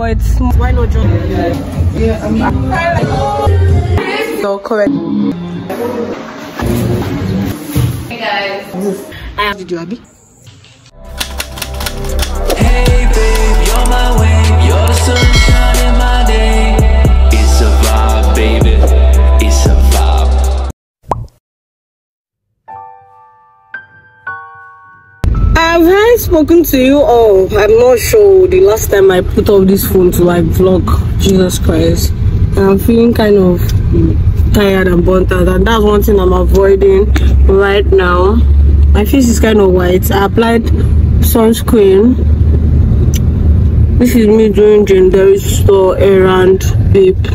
but it's. Why not just? Yeah, I mean. So correct. Hey guys. I have video, Abby. Hey babe, you're my wave, you're the sunshine Have I spoken to you all? I'm not sure the last time I put up this phone to like vlog. Jesus Christ. I'm feeling kind of tired and burnt out and that's one thing I'm avoiding right now. My face is kind of white. I applied sunscreen. This is me doing gender store errand babe.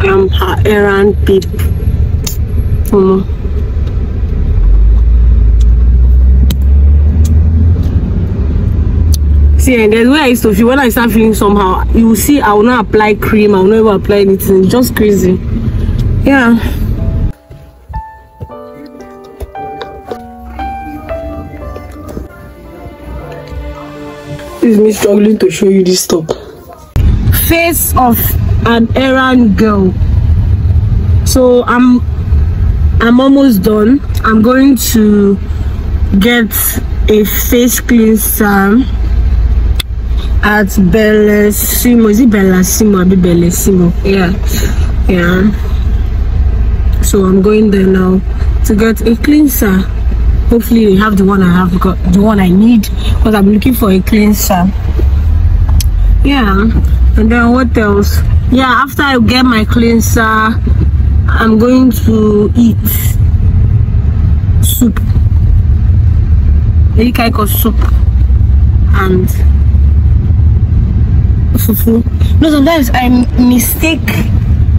I'm her errand babe. Um, See, and there's where I used to feel when I start feeling somehow, you will see I will not apply cream, I will not even apply anything. Just crazy. Yeah. This is me struggling to show you this top. Face of an errand girl. So I'm I'm almost done. I'm going to get a face cleanser at Bellissimo. Is it Bellissimo? Abi Bellissimo? Yeah, yeah. So I'm going there now to get a cleanser. Hopefully they have the one I have got the one I need because I'm looking for a cleanser. Yeah, and then what else? Yeah, after I get my cleanser, I'm going to eat soup. Any kind of soup and fufu. No, sometimes I mistake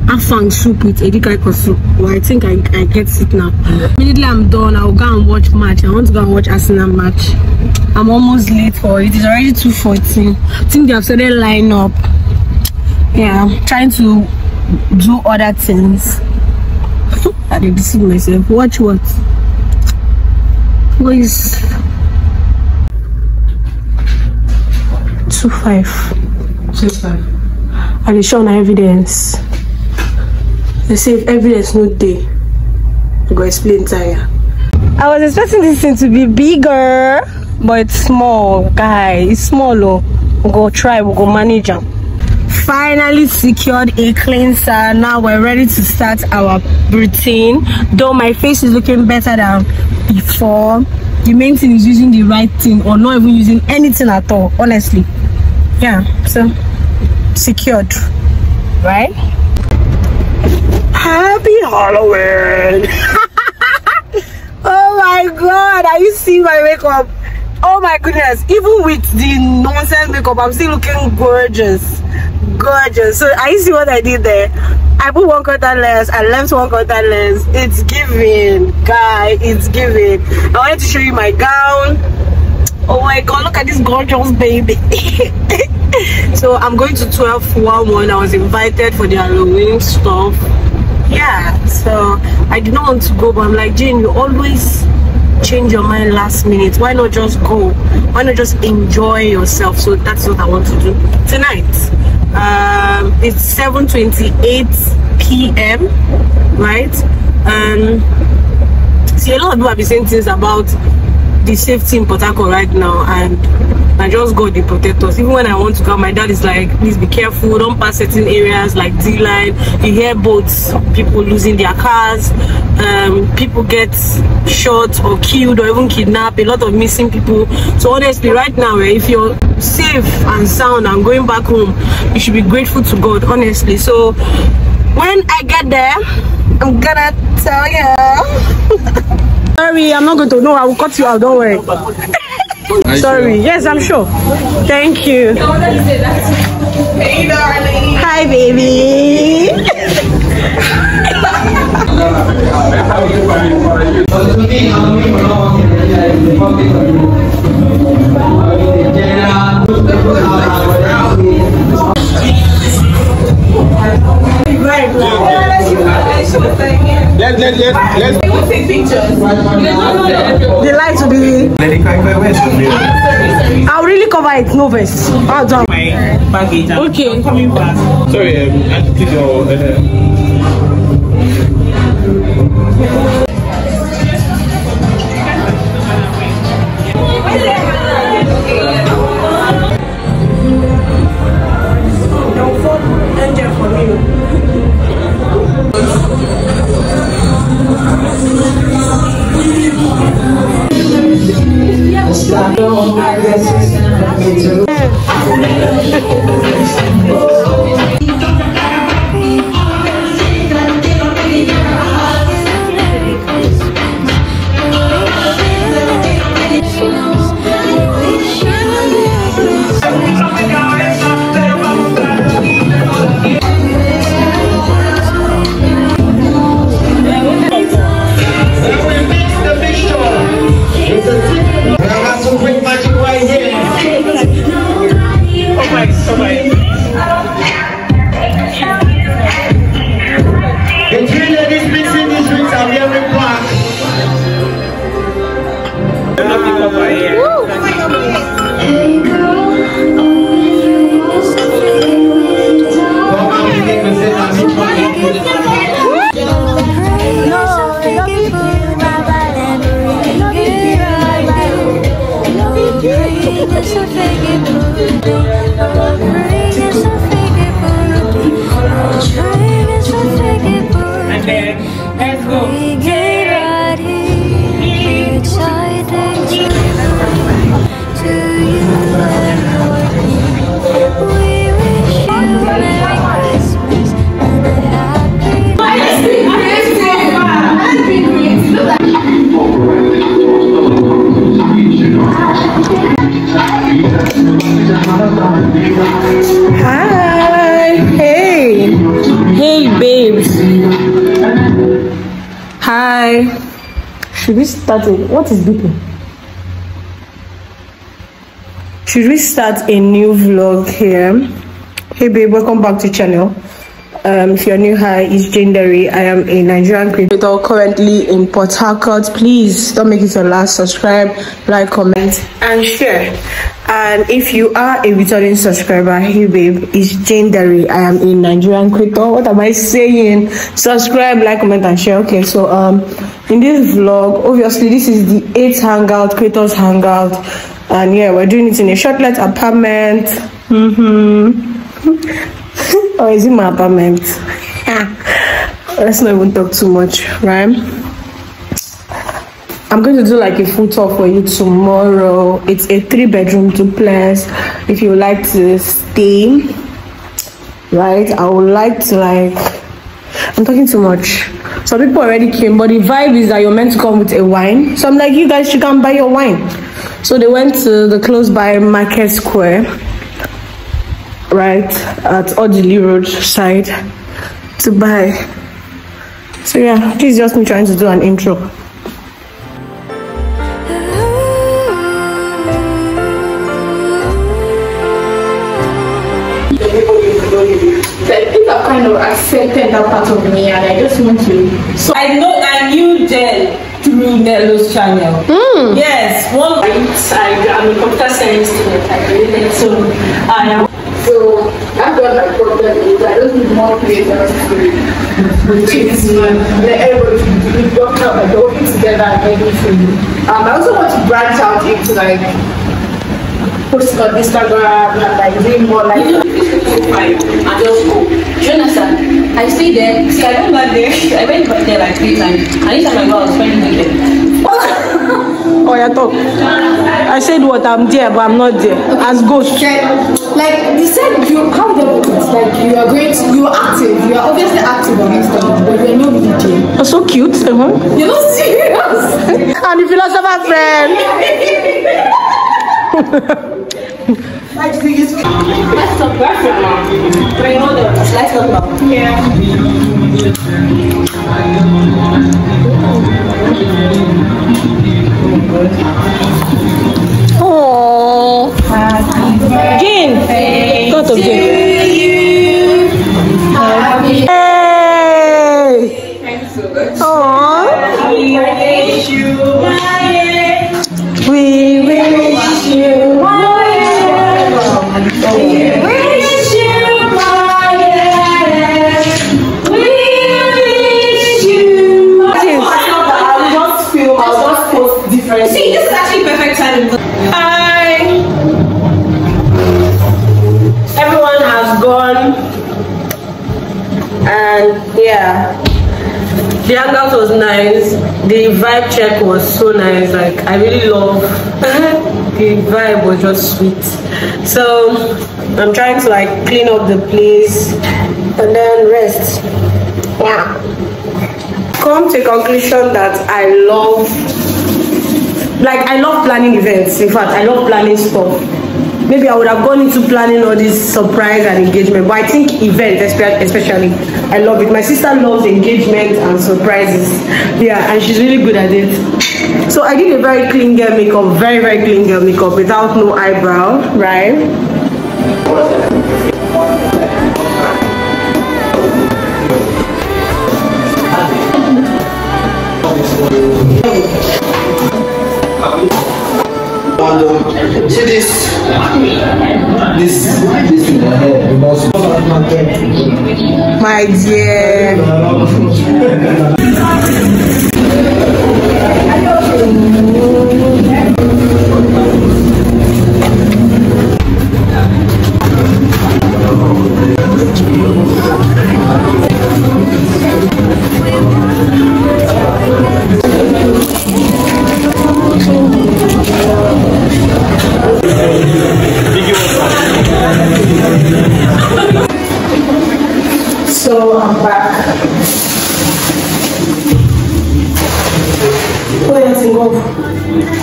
afang soup with edikaiko soup. Well, I think I, I get it now. Immediately I'm done, I'll go and watch match. I want to go and watch Arsenal match. I'm almost late for it. It's already 2.14. I think they have started line up. Yeah, I'm trying to do other things. I did deceive myself. Watch what? Please. Two five. I dey show na evidence. They say if evidence no dey, I go explain tire. I was expecting this thing to be bigger, but it's small, guy. It's small, oh. We go try, we go manage am. Finally secured a cleanser. Now we're ready to start our routine. Though my face is looking better than before, the main thing is using the right thing or not even using anything at all, honestly. Yeah, so secured, right? Happy Halloween! oh my god, are you seeing my makeup? Oh my goodness, even with the nonsense makeup, I'm still looking gorgeous. Gorgeous. So, are you see what I did there? I put one contact lens, I left one contact lens. It's giving, guy, it's giving. I wanted to show you my gown. Oh my god, look at this gorgeous baby. so I'm going to 1211. I was invited for the Halloween stuff. Yeah, so I did not want to go, but I'm like, Jane, you always change your mind last minute. Why not just go? Why not just enjoy yourself? So that's what I want to do tonight. Um, it's 7:28 p.m. Right? Um, see, a lot of people have been saying things about the safety in Port right now and I just got the protectors. Even when I want to go, my dad is like, please be careful, don't pass certain areas like D-line. You hear boats, people losing their cars, um, people get shot or killed or even kidnapped, a lot of missing people. So honestly, right now, eh, if you're safe and sound and going back home, you should be grateful to God, honestly. So when I get there, I'm gonna tell you. Sorry, I'm not going to. know. I will cut you out. Don't worry. Sorry. Yes, I'm sure. Thank you. Hey darling. Hi, baby. Let's let's let's let's. We'll take pictures. The light will be. Let it crack my waist. I'll really cover it, no verse. I'll do My baggage. I'm Okay. coming back. Sorry, um, I took your. Uh, Let's go. Hi. Hi. Should we start it? What is beeping? Should we start a new vlog here? Hey, babe. Welcome back to channel. Um, if you're new, here, it's Jane. I am a Nigerian creator currently in Port Harcourt. Please don't make it your last. Subscribe, like, comment, and share. And if you are a returning subscriber, hey babe, it's Jane. I am a Nigerian creator. What am I saying? Subscribe, like, comment, and share. Okay, so um, in this vlog, obviously this is the eighth hangout, creators hangout, and yeah, we're doing it in a shortlet apartment. Mm-hmm. Or is it my apartment? Let's not even talk too much, right? I'm going to do like a full tour for you tomorrow. It's a three bedroom duplex. If you would like to stay, right? I would like to like. I'm talking too much. Some people already came, but the vibe is that you're meant to come with a wine. So I'm like, you guys should come buy your wine. So they went to the close by Market Square, right at Odili Road side, to buy. So yeah, this is just me trying to do an intro. I think I've kind of accepted that part of me and I just want to. So I know I knew Jen through Nello's channel. Hmm. Yes, one I, I'm a computer science student, I graduated, so I am. So that's what my problem is. I just need more creators to release let everybody be out, like working together and everything. Um, I also want to branch out into like posting on Instagram and like doing more like Fine, I just go. Do you understand? I stay there. See, I went back there. I went back there like three times. And each time I go, I was spending them. Oh, yeah, talk. I said what I'm there, but I'm not there. As ghost. like they said you how they put it like you are going to you are active you are obviously active on Instagram but you are not really there. Oh, so cute. Uh-huh. You're not serious. And the philosopher friend. Let's talk bathroom now. Bring all the let's talk about. Yeah. Oh. Hangout was nice. The vibe check was so nice. Like i really love the vibe was just sweet. So i'm trying to like clean up the place and then rest. Yeah. Come to conclusion that i love like i love planning events. In fact i love planning stuff maybe i would have gone into planning all this surprise and engagement but i think event especially i love it. My sister loves engagement and surprises. Yeah and she's really good at it. So i did a very clean girl makeup very very clean girl makeup without no eyebrow. Right See this, this, this in the hair, the most My dear. So Oh,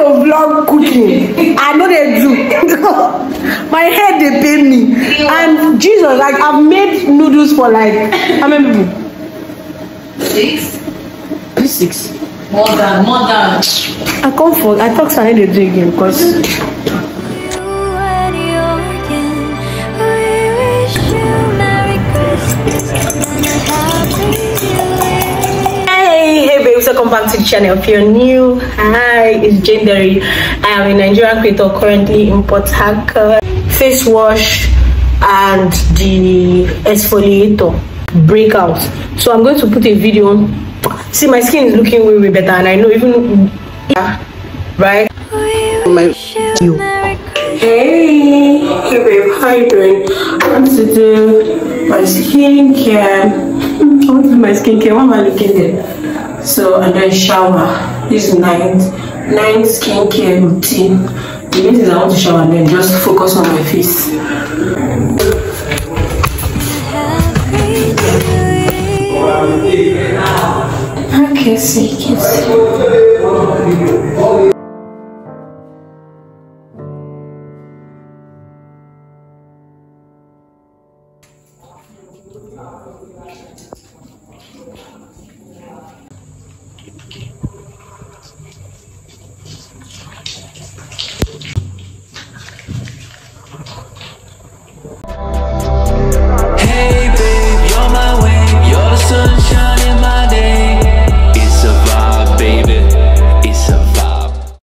to vlog cooking. I know they do. My head they pain me. And Jesus, like I've made noodles for like how many people? Six. Six. More than, more than. I come for I talk Sunday they do again because welcome back to the channel. If you're new, hi, it's Jane Derry. I am a Nigerian creator currently in Port Harcourt. Face wash and the exfoliator breakout. So I'm going to put a video. See, my skin is looking way, way better, and I know even yeah, right. We My wish you. you Hey, hey babe, how you doing? I want to do my skincare. I want to do my skincare. What am I looking at? So and then shower. This is ninth, ninth skincare routine. The is I want to shower and then just focus on my face. Happy New Year. Okay, you can see.